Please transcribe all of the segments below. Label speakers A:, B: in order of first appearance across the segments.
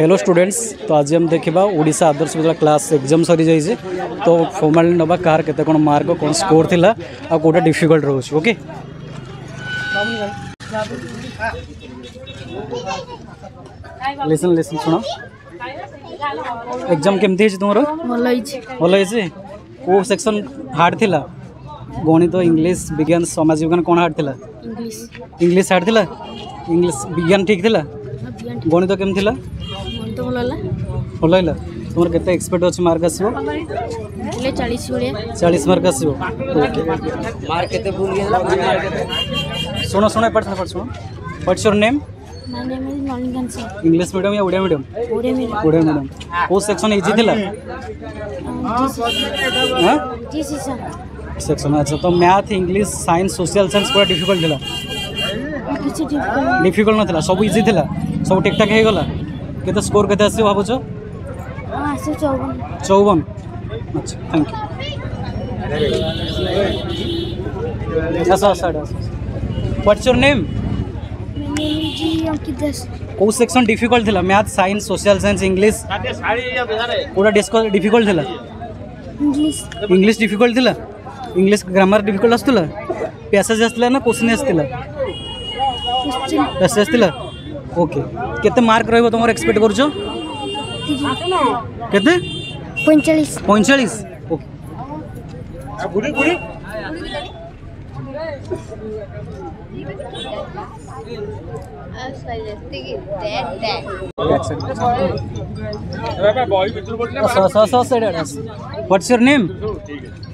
A: Hello students तो आज हम देखा Voda Adarsh Vidyalaya class exam सरी जाए तो फर्माली ना कार के कौन मार्क कौन स्कोर थी आ डिफ़िकल्ट रोच ओके लिसन लिसन शुण एग्ज़ाम केमती तुम भल कौ सेक्शन हार्ड थी गणित इंग्लीश विज्ञान समाज विज्ञान
B: कौन
A: हार्ड था इंग्लीश हार्ड था इंग्लीश विज्ञान ठीक था गणित
B: केमती ଭଲ ହେଲା?
A: ଭଲ ହେଲା। ତୁମର କେତେ ଏକ୍ସପେକ୍ଟ ଅଛି ମାର୍କ ଆସିବ?
B: ହେଲେ ଚାଳିଶ ଭଳିଆ।
A: ଚାଳିଶ ମାର୍କ ଆସିବ। ଶୁଣ ଶୁଣ ଏପଟ ଏପଟ ଶୁଣ। What's your name
B: my name is Nalinkanta Singh
A: English medium yeah Odia medium
B: Odia medium
A: Odia medium କେଉଁ ସେକ୍ସନ୍ ଇଜି ଥିଲା? ହାଁ
B: ଜି ସିସନ୍
A: ସେକ୍ସନ୍ ଆଚ୍ଛା ତ math English science social science ପୁରା ଡିଫିକଲ୍ଟ ଥିଲା।
B: କିଛି ଡିଫିକଲ୍ଟ
A: ଡିଫିକଲ୍ଟ ନଥିଲା ସବୁ ଇଜି ଥିଲା ସବୁ ଠିକ୍ଠାକ୍ ହେଇଗଲା କେତେ ସ୍କୋର୍ କେତେ ଆସିବ ଭାବୁଛ?
B: ହଁ ଆସିବ ଚଉବନ।
A: ଚଉବନ? ଆଚ୍ଛା ଥ୍ୟାଙ୍କ ୟୁ ଆସ ଆସ ଆସ what's your name
B: my name is Ankit Das
A: କେଉଁ ସେକ୍ସନ୍ ଡିଫିକଲ୍ଟ ଥିଲା? Math science social science English କେଉଁଟା ଡିସ୍କ ଡିଫିକଲ୍ଟ ଥିଲା?
B: ଇଂଲିଶ।
A: ଇଂଲିଶ ଡିଫିକଲ୍ଟ ଥିଲା? ଇଂଲିଶ ଗ୍ରାମାର ଡିଫିକଲ୍ଟ ଆସୁଥିଲା? ପ୍ୟାସେଜ୍ ଆସିଥିଲା ନା କୋଶ୍ଚିନ୍ ଆସିଥିଲା?
B: କ୍ୱେଶ୍ଚିନ୍
A: ପ୍ୟାସେଜ୍ ଆସିଥିଲା? ଓକେ କେତେ ମାର୍କ ରହିବ ତୁମର ଏକ୍ସପେକ୍ଟ କରୁଛ କେତେ
B: ପଇଁଚାଳିଶ
A: ପଇଁଚାଳିଶ What's your name?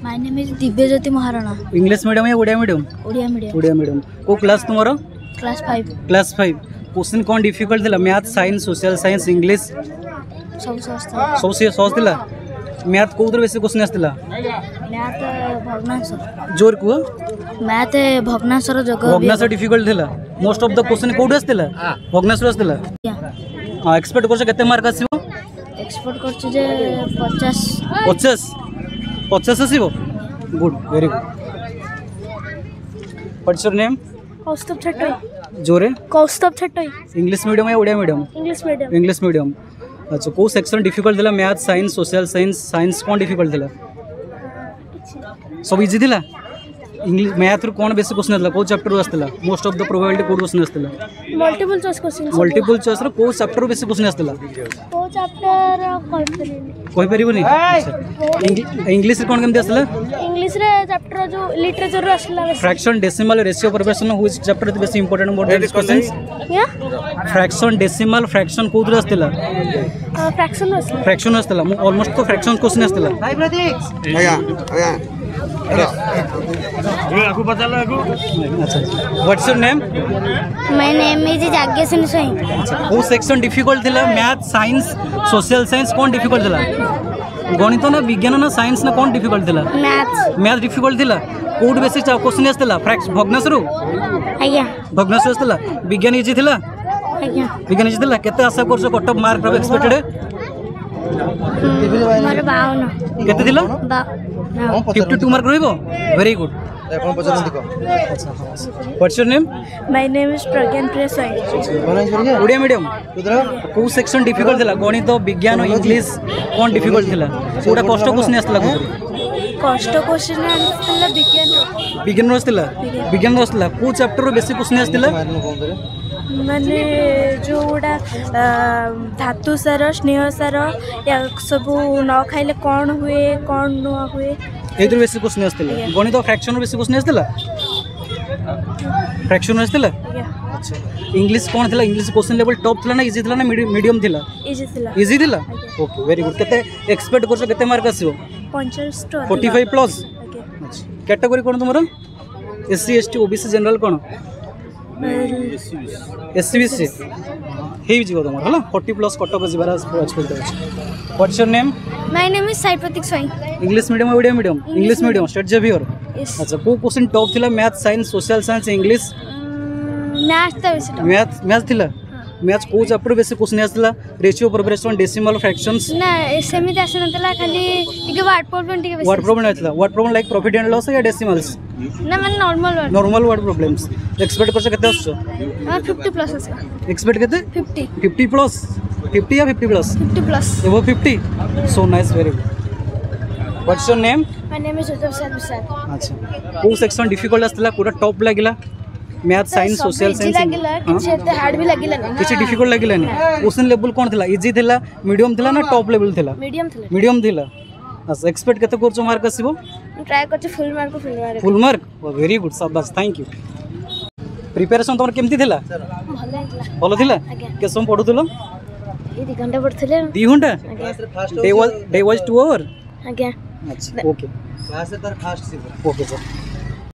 A: My
B: name is Divyajyoti Maharana. English
A: medium या Odia medium? Odia
B: medium. Odia
A: medium. को class तुम्हारा? Class
B: 5. Class
A: 5. क्वेश्चन कौन डिफ़िकल्ट दिला? Math science social science English सबसे
B: सोच दिला।
A: मैथ को उधर वैसे क्वेश्चन आसला मैथ भगनासर ज़ोर
B: को मैथ
A: भगनासर जगह
B: भगनासर डिफ़िकल्ट दिला।
A: मोस्ट ऑफ़ द क्वेश्चन कोड आसला भगनासर रो आसला हाँ एक्सपेक्ट करछ केते मार्क आसीबो एक्सपेक्ट करछ
B: जे 50 50 50
A: आसीबो good very good what's your name Kaustubh Chatoi
B: Kaustubh Chatoi
A: ଜୋରେ
B: କୌସ୍ତୁଭ ଛଟୋଇ
A: ଇଂଲିଶ ମିଡ଼ିୟମ୍ ୟା Odia medium
B: English medium
A: English medium ଆଚ୍ଛା କେଉଁ ସେକ୍ସନ୍ ଡିଫିକଲ୍ଟ ଥିଲା math science social science science କ'ଣ ଡିଫିକଲ୍ଟ ଥିଲା ସବୁ ಇಂಗ್ಲೀಷ್ ಮ್ಯಾಥ್ರು ಕೋಣ ಬೇಸಿಕ್ ಕ್ವಶನ್ ಅಲ್ಲ ಕೋಚ್ ಚಾಪ್ಟರ್ ಅಸ್ತಲ್ಲ ಮೋಸ್ಟ್ ಆಫ್ ದ ಪ್ರೊಬಬಿಲಿಟಿ ಕೋಡ್ question ಅಸ್ತಲ್ಲ multiple choice
B: question multiple choice
A: ರ ಕೋಚ್ ಚಾಪ್ಟರ್ ಬೇಸಿಕ್ ಕ್ವಶನ್ ಅಸ್ತಲ್ಲ ಕೋಚ್
B: ಚಾಪ್ಟರ್ ಕೈ ಪರಿಬನಿ
A: ಇಂಗ್ಲೀಷ್ ರ ಕೋಣ ಕೆಂತಿ ಅಸ್ತಲ್ಲ ಇಂಗ್ಲೀಷ್
B: ರ ಚಾಪ್ಟರ್ ಜೋ ಲಿಟರೇಚರ್ ರ ಅಸ್ತಲ್ಲ
A: fraction decimal ratio preparation who is chapter the basic important about that
B: questions
A: yeah fraction decimal fraction ಕೋದ್ರ
B: ಅಸ್ತಲ್ಲ ಫ್ರಾಕ್ಷನ್
A: ಅಸ್ತಲ್ಲ ಫ್ರಾಕ್ಷನ್ ಅಸ್ತಲ್ಲ ಆಲ್ಮೋಸ್ಟ್ ದ ಫ್ರಾಕ್ಷನ್ ಕ್ವಶನ್ ಅಸ್ತಲ್ಲ
C: ಲೈಬ್ರರಿ ಅಯ್ಯ
A: ಅಯ್ಯ what's your name
B: my name is Jagyasan Soi
A: वो section difficult थिला math science social science कौन डिफ़िकल्ट थिला गणित ना विज्ञान ना साइंस ना कौन डिफ़िकल्ट थिला
B: मैथ
A: मैथ डिफ़िकल्ट थिला कोड बेसिक बेसिस क्वेश्चन आसला फ्रैक्स भग्नाश
B: रु
A: आज्ञा। भग्नाश आसला विज्ञान इजी थिला
B: आज्ञा।
A: विज्ञान इजी थिला केते आशा करছো cut off mark expected
B: more 52
A: কেতে দিল
B: fifty
A: two mark রহব very good What's
C: your name? My
A: name is Pragyan
B: Prasad. Odia medium কেউ সেকশন ডিফিকল্ট
A: লা গণিত বিজ্ঞান ইংলিশ কোন ডিফিকল্ট লা কোটা কষ্ট কোশ্চিন আসলা কোথায় কষ্ট কোশ্চিন আসলা বিজ্ঞান বিজ্ঞান
B: আসলা বিজ্ঞান আসলা কোন
A: চ্যাপ্টার বেশি কোশ্চিন আসলা କେଉଁ ଚାପ୍ଟରରୁ ବେଶୀ କୋଶ୍ଚିନ୍ ଆସିଥିଲା
B: ମାନେ ଯେଉଁଗୁଡ଼ା ଧାତୁ ସାର ସ୍ନେହ ସାର ୟା ସବୁ ନ ଖାଇଲେ କ'ଣ ହୁଏ କ'ଣ ନ ହୁଏ?
A: ଏଇଥିରୁ ବେଶୀ କୋଶ୍ଚିନ୍ ଆସିଥିଲା? ଗଣିତ ଫ୍ରାକ୍ସନ୍ରୁ ବେଶୀ କୋଶ୍ଚିନ୍ ଆସିଥିଲା? ଫ୍ରାକ୍ସନ୍ରୁ ଆସିଥିଲା?
B: ଆଜ୍ଞା।
A: ଇଂଲିଶ କ'ଣ ଥିଲା? ଇଂଲିଶ କୋଶ୍ଚିନ୍ ଲେଭେଲ୍ ଟପ୍ ଥିଲା ନା ଇଜି ଥିଲା ନା ମିଡ଼ିୟମ୍ ଥିଲା?
B: ଇଜି ଥିଲା।
A: ଇଜି ଥିଲା? ଓକେ ଭେରି ଗୁଡ୍ କେତେ ଏକ୍ସପେକ୍ଟ କରୁଛ କେତେ ମାର୍କ ଆସିବ?
B: ପଇଁଚାଳିଶ ଟୁ
A: ଫୋର୍ଟି ଫାଇଭ୍ ପ୍ଲସ୍
B: ଆଜ୍ଞା।
A: କ୍ୟାଟାଗୋରୀ କ'ଣ ତୁମର? S C S T O B C general କ'ଣ? ଏସ୍ ସି ବି ସି ହେଇଯିବ ତୁମର ହେଲା ଫର୍ଟି ପ୍ଲସ୍ କଟକ ଯିବାର ଏକ୍ସପେକ୍ଟ ଅଛି what's your name
B: my name is Sai Pratik Swain
A: English medium Odia medium English medium state Xavier
B: Yes.
A: ଆଚ୍ଛା କେଉଁ question top ଥିଲା math science social science English
B: math ତ ବେଶୀ
A: ମ୍ୟାଥ୍ ମ୍ୟାଥ୍ ଥିଲା math କେଉଁ chapter ବେଶୀ question ଆସିଥିଲା ratio progression decimal fractions
B: ନା ସେମିତି ଆସିନଥିଲା ଖାଲି ଟିକେ ୱାର୍ଡ ପ୍ରୋବ୍ଲେମ୍ ଟିକେ
A: ୱାର୍ଡ ପ୍ରୋବ୍ଲେମ୍ ଆସିଥିଲା word problem like profit and loss yeah decimals
B: ନା ମାନେ normal word
A: normal word problems expect କରୁଛ କେତେ ଆସୁଛ
B: ଆମର ଫିଫ୍ଟି ପ୍ଲସ୍ ଆସିବ
A: ଏକ୍ସପେକ୍ଟ କେତେ
B: ଫିଫ୍ଟି
A: ଫିଫ୍ଟି ପ୍ଲସ୍ ଫିଫ୍ଟି या फिफ्टी प्लस
B: ଫିଫ୍ଟି ପ୍ଲସ୍
A: एबो fifty so nice very good what's your name
B: my name is Jyotiprasad Bishal
A: अच्छा କୋଉ ସେକ୍ସନ ଡିଫିକଲ୍ଟ ଆସିଥିଲା କୋଉଟା ଟପ୍ ଲାଗିଲା math science social
B: easy
A: science
B: ଲାଗିଲା କିଛି ଏତେ ହାର୍ଡ ବି ଲାଗିଲାନି
A: କିଛି ଡିଫିକଲ୍ଟ ଲାଗିଲାନି କ୍ୱେଶ୍ଚନ୍ ଲେବୁଲ୍ କ'ଣ ଥିଲା ଇଜି ଥିଲା ମିଡ଼ିୟମ୍ ଥିଲା ନା ଟପ୍ ଲେବୁଲ୍ ଥିଲା
B: ମିଡ଼ିୟମ୍ ଥିଲା
A: ମିଡ଼ିୟମ୍ ଥିଲା ଆଚ୍ଛା ଏକ୍ସପେକ୍ଟ କେତେ କରୁଛ ମାର୍କ ଆସିବ
B: ମୁଁ ଟ୍ରାଏ କରିଛି full mark full mark
A: full mark very good Shabaash thank you preparation ତୁମର କେମିତି ଥିଲା
B: ଭଲ ହେଇଥିଲା
A: ଭଲ ଥିଲା
B: ଆଜ୍ଞା।
A: କେତେ ସମୟ ପଢ଼ୁଥିଲ
B: ଏଇ ଦୁଇ ଘଣ୍ଟା ପଢ଼ୁଥିଲେ
A: ଦୁଇ ଘଣ୍ଟା
B: ଆଜ୍ଞା
A: day was day was two hour
B: ଆଜ୍ଞା
A: ଆଚ୍ଛା ଓକେ
C: କ୍ଲାସ୍ ରେ ତାର ଫାଷ୍ଟ ଥିବ
A: ଓକେ ସାର୍